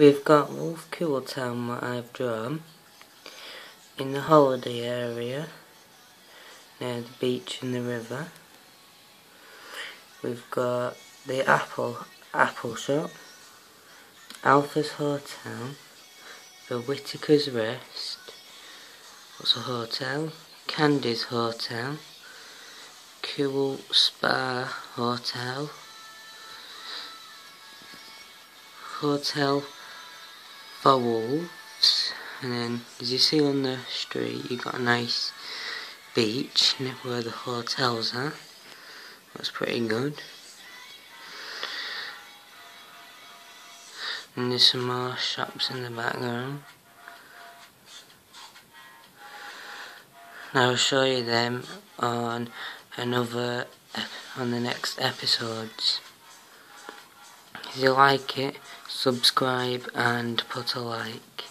We've got Wolf Cool Town that I've drawn in the holiday area near the beach and the river. We've got the Apple Apple Shop, Alpha's Hotel, the Whitaker's Rest, what's a hotel, Candy's Hotel, Cool Spa Hotel, Hotel wolves and then as you see on the street you've got a nice beach where the hotels are that's pretty good. And there's some more shops in the background. I'll show you them on another on the next episodes. If you like it subscribe and put a like